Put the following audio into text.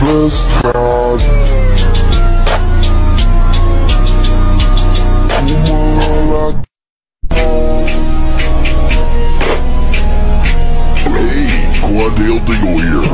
this God Hey, quando eu tenho here.